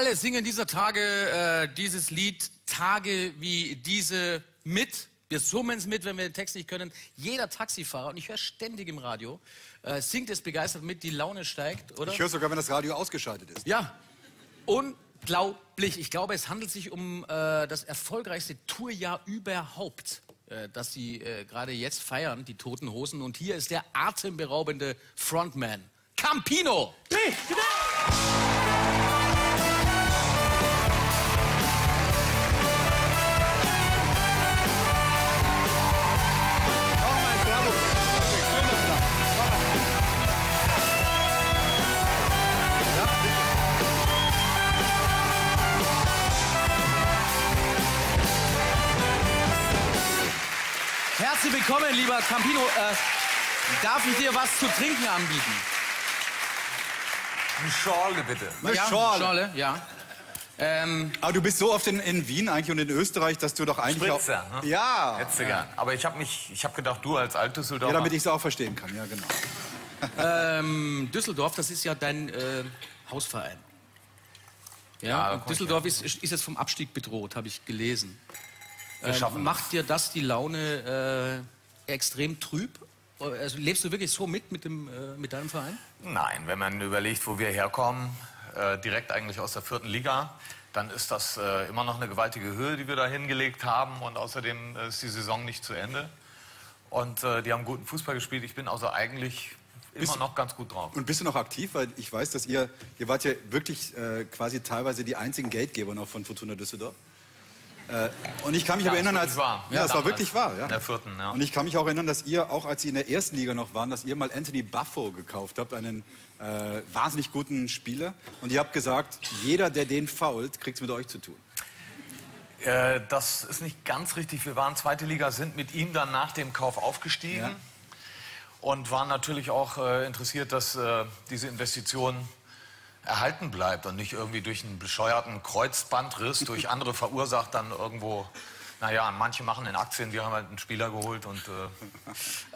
Alle singen dieser Tage äh, dieses Lied Tage wie diese mit. Wir summen es mit, wenn wir den Text nicht können. Jeder Taxifahrer, und ich höre ständig im Radio, äh, singt es begeistert mit, die Laune steigt, oder? Ich höre sogar, wenn das Radio ausgeschaltet ist. Ja, unglaublich. Ich glaube, es handelt sich um äh, das erfolgreichste Tourjahr überhaupt, äh, das Sie äh, gerade jetzt feiern, die Toten Hosen. Und hier ist der atemberaubende Frontman, Campino. Hey, willkommen, lieber Campino. Äh, darf ich dir was zu trinken anbieten? Eine Schorle, bitte. Eine ja, Schorle. Schorle, ja. Ähm, Aber du bist so oft in, in Wien eigentlich und in Österreich, dass du doch eigentlich Spritzer, auch... ne? Ja. Hättest du gern. Aber ich habe mich, ich habe gedacht, du als Alt-Düsseldorfer. Ja, damit ich es auch verstehen kann. Ja, genau. ähm, Düsseldorf, das ist ja dein äh, Hausverein. Ja, Ja, Düsseldorf ist, ist jetzt vom Abstieg bedroht, habe ich gelesen. Wir schaffen Ähm, macht dir das die Laune äh, extrem trüb? Also lebst du wirklich so mit mit, dem, äh, mit deinem Verein? Nein, wenn man überlegt, wo wir herkommen, äh, direkt eigentlich aus der vierten Liga, dann ist das äh, immer noch eine gewaltige Höhe, die wir da hingelegt haben. Und außerdem äh, ist die Saison nicht zu Ende. Und äh, die haben guten Fußball gespielt. Ich bin also eigentlich immer Bist- noch ganz gut drauf. Und bist du noch aktiv? Weil ich weiß, dass ihr... Ihr wart ja wirklich äh, quasi teilweise die einzigen Geldgeber noch von Fortuna Düsseldorf. Äh, und ich kann mich Ja, aber erinnern, als... wahr. Ja, es war Damals. wirklich wahr. Ja. In der vierten, ja. Und ich kann mich auch erinnern, dass ihr, auch als sie in der ersten Liga noch waren, dass ihr mal Anthony Buffo gekauft habt, einen äh, wahnsinnig guten Spieler. Und ihr habt gesagt, jeder, der den fault, kriegt es mit euch zu tun. Äh, das ist nicht ganz richtig. Wir waren zweite Liga, sind mit ihm dann nach dem Kauf aufgestiegen Ja. und waren natürlich auch äh, interessiert, dass äh, diese Investition erhalten bleibt und nicht irgendwie durch einen bescheuerten Kreuzbandriss durch andere verursacht dann irgendwo. Naja, manche machen in Aktien, wir haben halt einen Spieler geholt und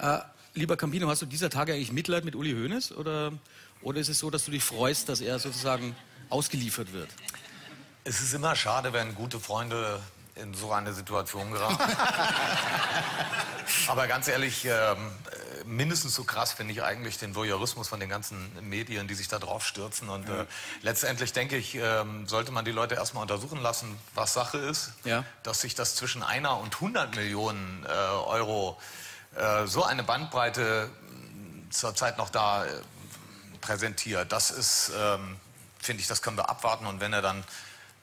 äh, Äh, lieber Campino, hast du dieser Tage eigentlich Mitleid mit Uli Hoeneß? Oder, oder ist es so, dass du dich freust, dass er sozusagen ausgeliefert wird? es ist immer schade, wenn gute Freunde in so eine Situation geraten. Aber ganz ehrlich, ähm, äh, mindestens so krass finde ich eigentlich den Voyeurismus von den ganzen Medien, die sich da drauf stürzen. Und äh, letztendlich denke ich, ähm, sollte man die Leute erstmal untersuchen lassen, was Sache ist. Ja. Dass sich das zwischen einer und 100 Millionen äh, Euro äh, so eine Bandbreite mh, zurzeit noch da äh, präsentiert. Das ist, ähm, finde ich, das können wir abwarten. Und wenn er dann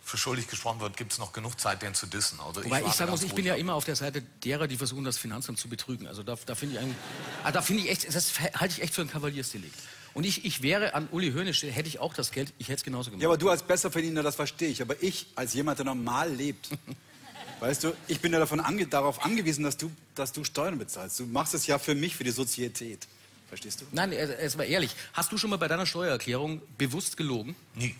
für schuldig gesprochen wird, gibt es noch genug Zeit, den zu dissen. Also Wobei ich warte sagen muss, ich bin ja immer auf der Seite derer, die versuchen, das Finanzamt zu betrügen. Also da, da finde ich, eigentlich- ah, da finde ich echt, das halte ich echt für ein Kavaliersdelikt. Und ich, ich wäre an Uli Hoeneß, hätte ich auch das Geld, ich hätte es genauso gemacht. Ja, aber du als Besserverdiener, das verstehe ich. Aber ich, als jemand, der normal lebt, weißt du, ich bin ja davon ange darauf angewiesen, dass du, dass du Steuern bezahlst. Du machst es ja für mich, für die Sozietät. Verstehst du? Nein, es es war ehrlich. Hast du schon mal bei deiner Steuererklärung bewusst gelogen? Nie.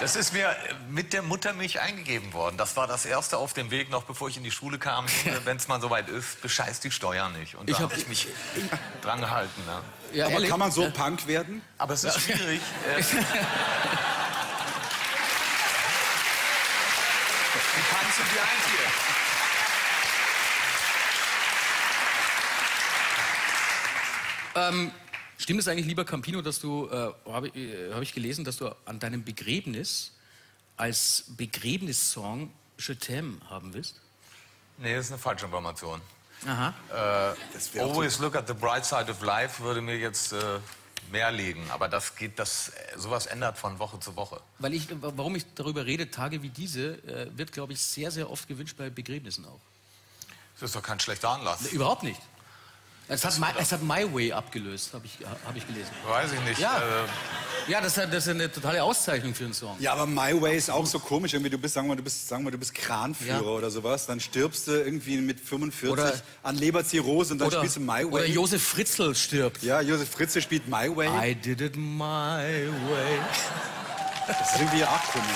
Das ist mir mit der Muttermilch eingegeben worden. Das war das erste auf dem Weg, noch bevor ich in die Schule kam. Wenn es mal soweit ist, bescheißt die Steuer nicht. Und da hab- habe ich mich dran gehalten. Ja. Ja, Aber kann man so Punk werden? Aber es ist schwierig. Äh, die Punks sind die Einzige. Stimmt es eigentlich, lieber Campino, dass du, äh, habe ich, äh, hab ich gelesen, dass du an deinem Begräbnis als Begräbnissong Je t'aime haben willst? Nee, das ist eine falsche Information. Aha. Auch Always look at the bright side of life würde mir jetzt äh, mehr legen. Aber das geht, das, äh, sowas ändert von Woche zu Woche. Weil ich, warum ich darüber rede, Tage wie diese, äh, wird, glaube ich, sehr, sehr oft gewünscht bei Begräbnissen auch. Das ist doch kein schlechter Anlass. Überhaupt nicht. Es hat, my, es hat My Way abgelöst, habe ich, hab ich gelesen. Weiß ich nicht. Ja. Äh, Ja, das, ist- das ist eine totale Auszeichnung für einen Song. Ja, aber My Way ist auch so komisch. Irgendwie, du bist, sagen wir, mal, du bist, sagen wir, du bist Kranführer Ja. oder sowas. Dann stirbst du irgendwie mit 45 Oder- an Leberzirrhose und dann Oder, spielst du My oder Way. Josef Fritzl stirbt. ja, Josef Fritze spielt My Way. I did it my way. Das ist irgendwie auch komisch,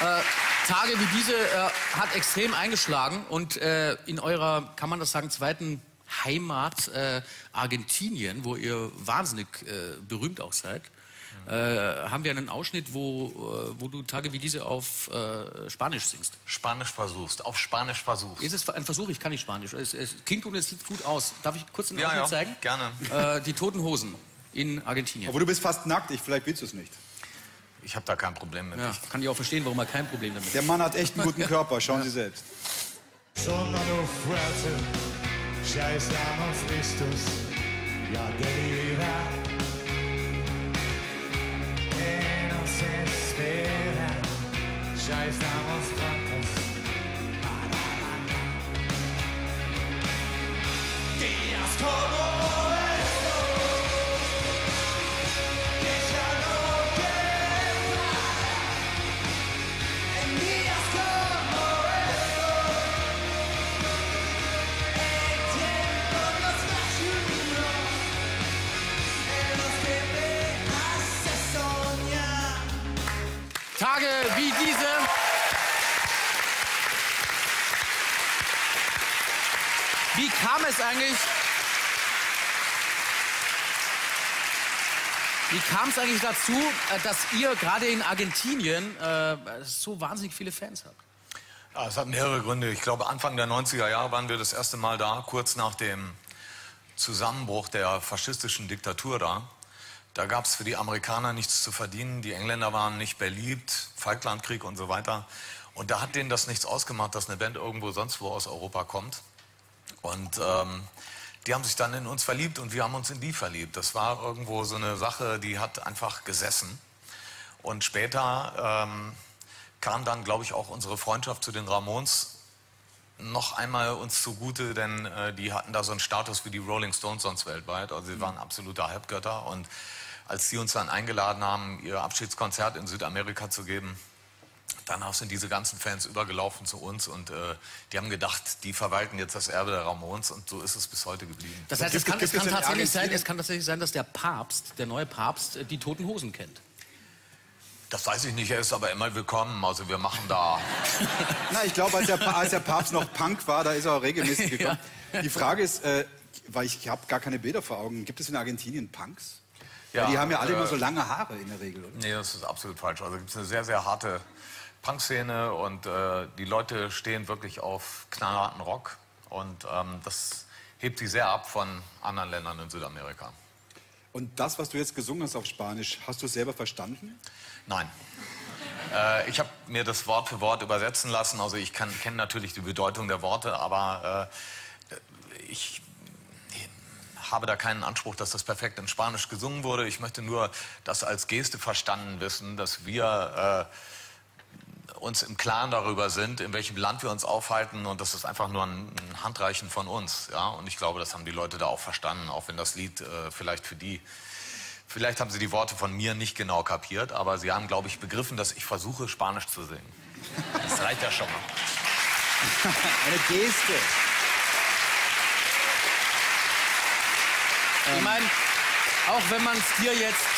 oder? Tage wie diese äh, hat extrem eingeschlagen und äh, in eurer, kann man das sagen, zweiten Heimat äh, Argentinien, wo ihr wahnsinnig äh, berühmt auch seid, äh, haben wir einen Ausschnitt, wo, äh, wo du Tage wie diese auf äh, Spanisch singst. Spanisch versuchst, auf Spanisch versuchst. Ist es ein Versuch? Ich kann nicht Spanisch. Es, es klingt gut und es sieht gut aus. Darf ich kurz einen Ja, Ausschnitt ja, zeigen? gerne. Äh, die Toten Hosen in Argentinien. Aber du bist fast nackt, ich, vielleicht willst du es nicht. Ich habe da kein Problem mit. Ja, kann ich auch verstehen, warum er kein Problem damit hat. Der Mann hat echt einen guten Körper, schauen Sie selbst. Sono fuerte, ya estamos listos, ya kam es eigentlich dazu, äh, dass ihr gerade in Argentinien äh, so wahnsinnig viele Fans habt? Ja, es hat mehrere Gründe. Ich glaube, Anfang der 90er Jahre waren wir das erste Mal da, kurz nach dem Zusammenbruch der faschistischen Diktatur da. Da gab es für die Amerikaner nichts zu verdienen. Die Engländer waren nicht beliebt, Falklandkrieg und so weiter. Und da hat denen das nichts ausgemacht, dass eine Band irgendwo sonst wo aus Europa kommt. Und ähm, die haben sich dann in uns verliebt und wir haben uns in die verliebt. Das war irgendwo so eine Sache, die hat einfach gesessen. Und später ähm, kam dann, glaube ich, auch unsere Freundschaft zu den Ramones noch einmal uns zugute, denn äh, die hatten da so einen Status wie die Rolling Stones sonst weltweit. Also sie waren absolute Halbgötter. Und als die uns dann eingeladen haben, ihr Abschiedskonzert in Südamerika zu geben, danach sind diese ganzen Fans übergelaufen zu uns und äh, die haben gedacht, die verwalten jetzt das Erbe der Ramones und so ist es bis heute geblieben. Das heißt, es kann, es kann tatsächlich sein, es kann tatsächlich sein, dass der Papst, der neue Papst, äh, die Toten Hosen kennt. Das weiß ich nicht, er ist aber immer willkommen. Also wir machen da Na, ich glaube, als, als der Papst noch Punk war, da ist er auch regelmäßig gekommen. Die Frage ist, äh, weil ich habe gar keine Bilder vor Augen, gibt es in Argentinien Punks? Ja, Weil die haben ja alle äh, immer so lange Haare in der Regel, oder? Nee, das ist absolut falsch. Also gibt es eine sehr, sehr harte Punk-Szene und äh, die Leute stehen wirklich auf knallharten Rock und ähm, das hebt sie sehr ab von anderen Ländern in Südamerika. Und das, was du jetzt gesungen hast auf Spanisch, hast du es selber verstanden? Nein. Äh, ich habe mir das Wort für Wort übersetzen lassen. Also ich kenne natürlich die Bedeutung der Worte, aber äh, ich habe da keinen Anspruch, dass das perfekt in Spanisch gesungen wurde. Ich möchte nur das als Geste verstanden wissen, dass wir äh, uns im Klaren darüber sind, in welchem Land wir uns aufhalten und das ist einfach nur ein, ein Handreichen von uns. Ja? Und ich glaube, das haben die Leute da auch verstanden, auch wenn das Lied äh, vielleicht für die Vielleicht haben Sie die Worte von mir nicht genau kapiert, aber Sie haben, glaube ich, begriffen, dass ich versuche, Spanisch zu singen. Das reicht ja schon mal. Eine Geste. Ich meine, auch wenn man es dir jetzt,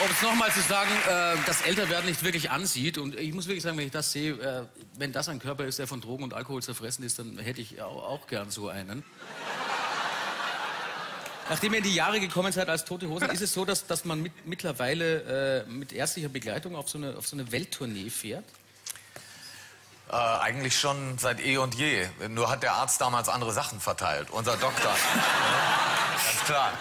um es nochmal zu sagen, äh, das Älterwerden nicht wirklich ansieht, und ich muss wirklich sagen, wenn ich das sehe, äh, wenn das ein Körper ist, der von Drogen und Alkohol zerfressen ist, dann hätte ich auch, auch gern so einen. Nachdem ihr in die Jahre gekommen seid als Tote Hosen, ist es so, dass, dass man mit, mittlerweile äh, mit ärztlicher Begleitung auf so eine, auf so eine Welttournee fährt? Äh, eigentlich schon seit eh und je. Nur hat der Arzt damals andere Sachen verteilt. Unser Doktor. ja, ganz klar.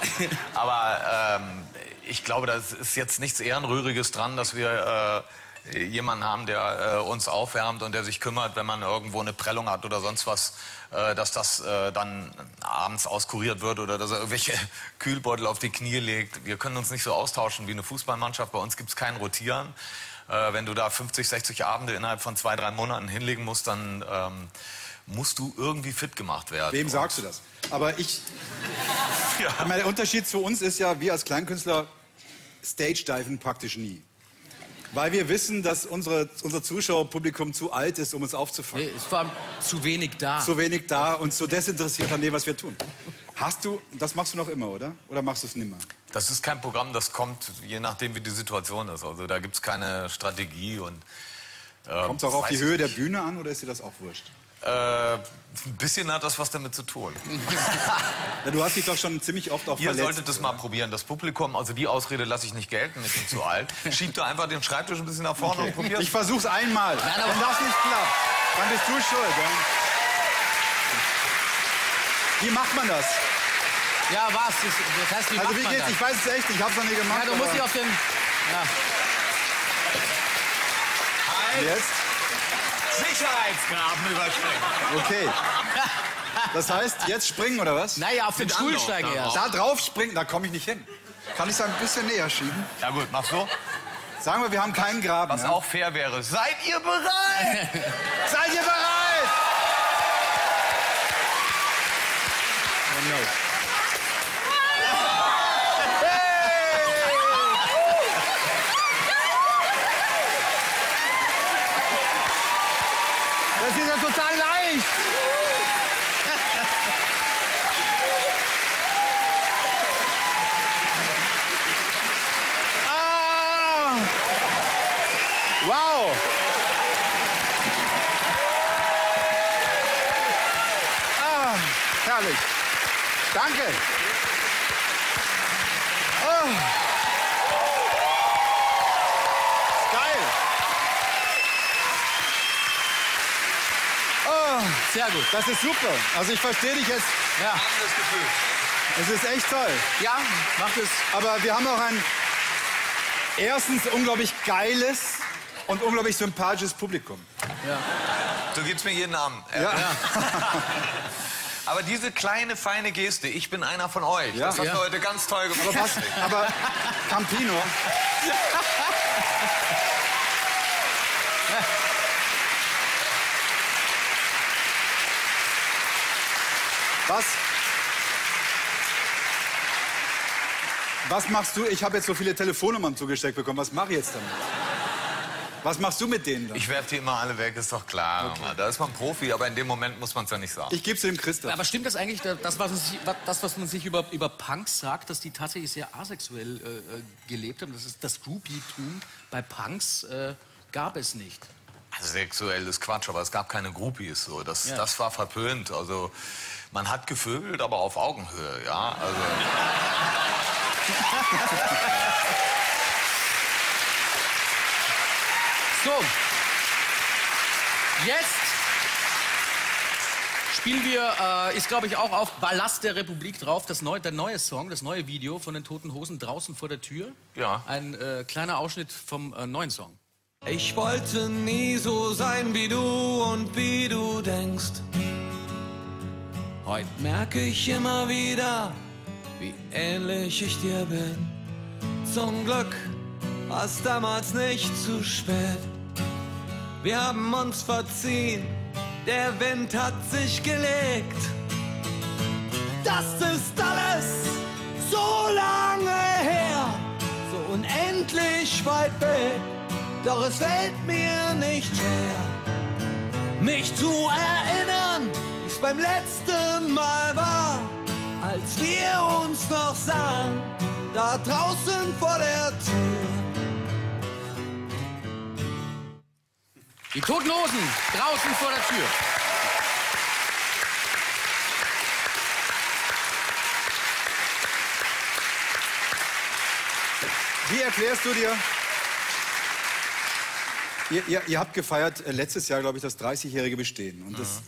Aber ähm, ich glaube, da ist jetzt nichts Ehrenrühriges dran, dass wir äh, jemanden haben, der äh, uns aufwärmt und der sich kümmert, wenn man irgendwo eine Prellung hat oder sonst was, äh, dass das äh, dann abends auskuriert wird oder dass er irgendwelche Kühlbeutel auf die Knie legt. Wir können uns nicht so austauschen wie eine Fußballmannschaft. Bei uns gibt es kein Rotieren. Äh, wenn du da 50, 60 Abende innerhalb von zwei, drei Monaten hinlegen musst, dann ähm, musst du irgendwie fit gemacht werden. Wem sagst du das? Aber ich, Ja. ich meine, der Unterschied zu uns ist ja, wir als Kleinkünstler stage-diven praktisch nie. Weil wir wissen, dass unsere, unser Zuschauerpublikum zu alt ist, um uns aufzufangen. Nee, es war zu wenig da. Zu wenig da und zu desinteressiert an dem, was wir tun. Hast du, das machst du noch immer, oder? Oder machst du es nimmer? Das ist kein Programm, das kommt, je nachdem, wie die Situation ist. Also da gibt es keine Strategie und. ähm, Kommt es auch auf die Höhe der nicht. Bühne an oder ist dir das auch wurscht? Äh, ein bisschen hat das was damit zu tun. Ja, du hast dich doch schon ziemlich oft auch Ihr verletzt. solltet das mal probieren. Das Publikum, also die Ausrede lasse ich nicht gelten, ich bin zu alt. Schiebt da einfach den Schreibtisch ein bisschen nach vorne und probiert. Ich versuch's einmal. aber- Wenn das nicht klappt, dann bist du schuld. Wie macht man das? Ja, was? Das, das heißt, wie Also wie geht's? das? Ich weiß es echt, ich hab's noch nie gemacht. Ja, du musst aber dich auf den... Ja. jetzt? Sicherheitsgraben überspringen. Okay. Das heißt, jetzt springen oder was? Naja, auf den steigen darauf. erst. Da drauf springen, da komme ich nicht hin. Kann ich es ein bisschen näher schieben? Ja gut, mach so. Sagen wir, wir haben keinen Graben. Was ja? auch fair wäre. Seid ihr bereit? Seid ihr bereit? Oh no. Das ist ja total leicht. Ah! Wow! Ah, herrlich. Danke. Oh. Geil. Oh, Sehr gut. das ist super. Also ich verstehe dich jetzt. Ja, Das Gefühl. Es ist echt toll. ja mach das. Aber wir haben auch ein erstens unglaublich geiles und unglaublich sympathisches Publikum. So geht's mir jeden Abend. Ja. Aber diese kleine, feine Geste, ich bin einer von euch, Ja. das hast Ja. du heute ganz toll gemacht. Aber, was, aber Campino. Was? Was machst du? Ich habe jetzt so viele Telefonnummern zugesteckt bekommen. Was mache ich jetzt damit? Was machst du mit denen dann? Ich werfe die immer alle weg, ist doch klar. Da ist man Profi, aber in dem Moment muss man es ja nicht sagen. Ich gebe sie dem Christoph. Aber stimmt das eigentlich, das, was man sich, das, was man sich über, über Punks sagt, dass die tatsächlich sehr asexuell äh, äh, gelebt haben? Das, ist, das Groupie-Tum bei Punks äh, gab es nicht. Sexuell ist Quatsch, aber es gab keine Groupies. So. Das, Ja. das war verpönt. Also man hat gevögelt, aber auf Augenhöhe. Ja? Also, So, jetzt spielen wir, äh, ist glaube ich auch auf Ballast der Republik drauf, das neue, der neue Song, das neue Video von den Toten Hosen draußen vor der Tür. Ja. Ein äh, kleiner Ausschnitt vom äh, neuen Song. Ich wollte nie so sein wie du und wie du denkst. Heute merke ich immer wieder, wie ähnlich ich dir bin. Zum Glück war es damals nicht zu spät. Wir haben uns verziehen, der Wind hat sich gelegt. Das ist alles so lange her, so unendlich weit weg. Doch es fällt mir nicht schwer, mich zu erinnern, wie es beim letzten Mal war, als wir uns noch sahen, da draußen vor der Tür. Die Toten Hosen draußen vor der Tür. Wie erklärst du dir? Ihr, ihr, ihr habt gefeiert äh, letztes Jahr, glaube ich, das 30-jährige Bestehen. Und das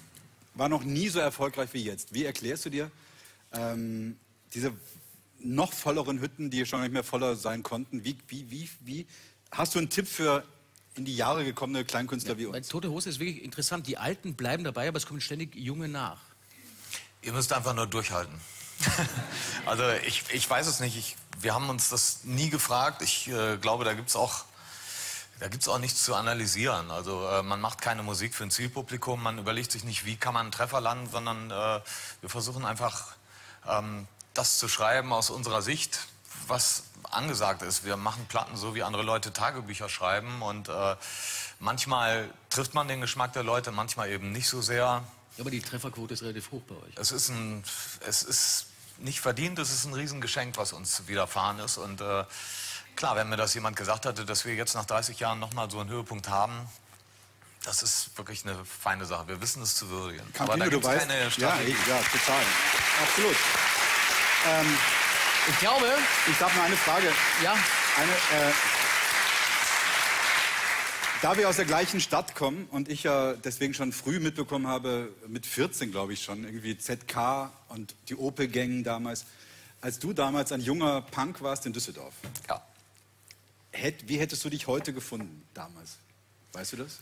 war noch nie so erfolgreich wie jetzt. Wie erklärst du dir ähm, diese noch volleren Hütten, die schon nicht mehr voller sein konnten? Wie, wie, wie, wie? Hast du einen Tipp für in die Jahre gekommene Kleinkünstler wie Bei uns? Tote Hose ist wirklich interessant. Die Alten bleiben dabei, aber es kommen ständig Junge nach. Ihr müsst einfach nur durchhalten. also ich, ich weiß es nicht. Ich, wir haben uns das nie gefragt. Ich äh, glaube, da gibt es auch, da gibt's auch nichts zu analysieren. Also äh, man macht keine Musik für ein Zielpublikum. Man überlegt sich nicht, wie kann man einen Treffer landen, sondern äh, wir versuchen einfach ähm, das zu schreiben aus unserer Sicht, was angesagt ist. Wir machen Platten so, wie andere Leute Tagebücher schreiben. Und äh, manchmal trifft man den Geschmack der Leute, manchmal eben nicht so sehr. Aber die Trefferquote ist relativ hoch bei euch. Es ist, ein, es ist nicht verdient, es ist ein Riesengeschenk, was uns widerfahren ist. Und äh, klar, wenn mir das jemand gesagt hatte, dass wir jetzt nach 30 Jahren nochmal so einen Höhepunkt haben, das ist wirklich eine feine Sache. Wir wissen es zu würdigen. Campino, Aber da du gibt's weißt, keine ja, Strategie. ich- ja, total. Absolut. Ich glaube, Ich habe noch eine Frage. ja, Eine, äh, da wir aus der gleichen Stadt kommen und ich ja deswegen schon früh mitbekommen habe, mit 14 glaube ich schon, irgendwie ZK und die Opel-Gang damals, als du damals ein junger Punk warst in Düsseldorf, Ja. hätt, wie hättest du dich heute gefunden damals? Weißt du das?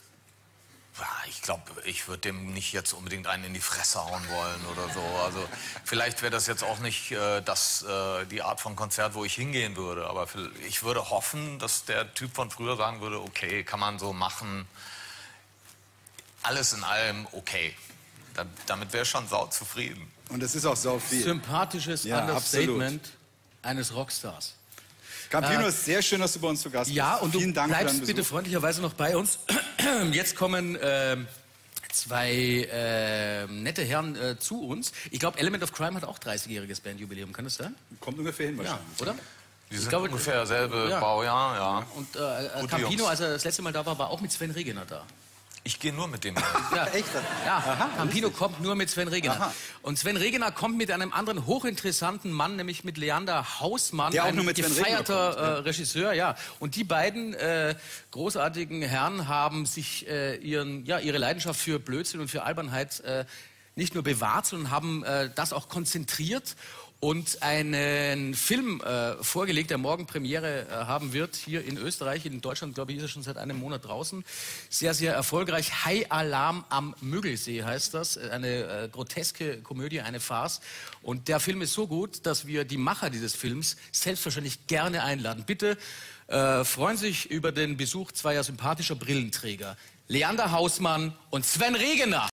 Ja, Ich glaube, ich würde dem nicht jetzt unbedingt einen in die Fresse hauen wollen oder so. Also vielleicht wäre das jetzt auch nicht äh, das, äh, die Art von Konzert, wo ich hingehen würde. Aber ich würde hoffen, dass der Typ von früher sagen würde, okay, kann man so machen. Alles in allem okay. Da, damit wäre ich schon sau zufrieden. Und es ist auch sau viel. sympathisches Ja, Understatement eines Rockstars. Campino, ist sehr schön, dass du bei uns zu Gast Ja, bist. und du Vielen Dank für bleibst bitte freundlicherweise noch bei uns. Jetzt kommen ähm, zwei äh, nette Herren äh, zu uns. Ich glaube, Element of Crime hat auch 30-jähriges Bandjubiläum. Kann das sein? Kommt ungefähr hin Ja, wahrscheinlich. oder? Die sind glaube, ungefähr selbe ja. Baujahr, ja. Und äh, äh, Campino, als er das letzte Mal da war, war auch mit Sven Regener da. Ich gehe nur mit dem. Ja, Echt? Ja, Campino kommt nur mit Sven Regener. Aha. Und Sven Regener kommt mit einem anderen hochinteressanten Mann, nämlich mit Leander Hausmann, Der auch ein nur mit Sven Regener gefeierter kommt, ja. äh, Regisseur. Ja. Und die beiden äh, großartigen Herren haben sich äh, ihren, ja, ihre Leidenschaft für Blödsinn und für Albernheit äh, nicht nur bewahrt, sondern haben äh, das auch konzentriert und einen Film äh, vorgelegt, der morgen Premiere äh, haben wird, hier in Österreich. In Deutschland, glaube ich, ist er schon seit einem Monat draußen. Sehr, sehr erfolgreich. High Alarm am Müggelsee heißt das. Eine äh, groteske Komödie, eine Farce. Und der Film ist so gut, dass wir die Macher dieses Films selbstverständlich gerne einladen. Bitte äh, freuen sich über den Besuch zweier sympathischer Brillenträger. Leander Hausmann und Sven Regener.